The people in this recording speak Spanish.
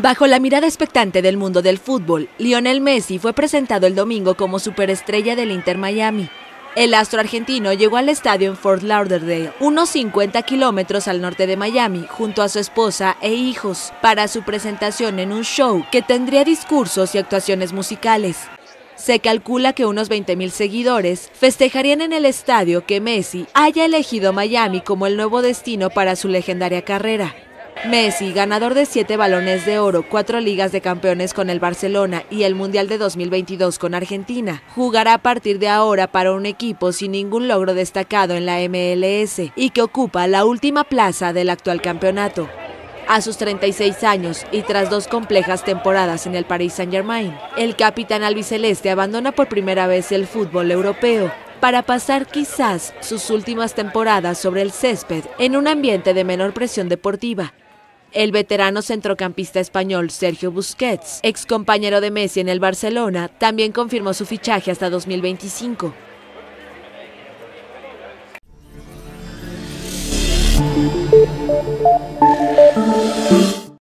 Bajo la mirada expectante del mundo del fútbol, Lionel Messi fue presentado el domingo como superestrella del Inter Miami. El astro argentino llegó al estadio en Fort Lauderdale, unos 50 kilómetros al norte de Miami, junto a su esposa e hijos, para su presentación en un show que tendría discursos y actuaciones musicales. Se calcula que unos 20.000 seguidores festejarían en el estadio que Messi haya elegido Miami como el nuevo destino para su legendaria carrera. Messi, ganador de siete balones de oro, cuatro ligas de campeones con el Barcelona y el Mundial de 2022 con Argentina, jugará a partir de ahora para un equipo sin ningún logro destacado en la MLS y que ocupa la última plaza del actual campeonato. A sus 36 años y tras dos complejas temporadas en el Paris Saint-Germain, el capitán albiceleste abandona por primera vez el fútbol europeo para pasar quizás sus últimas temporadas sobre el césped en un ambiente de menor presión deportiva el veterano centrocampista español Sergio Busquets, ex compañero de Messi en el Barcelona, también confirmó su fichaje hasta 2025.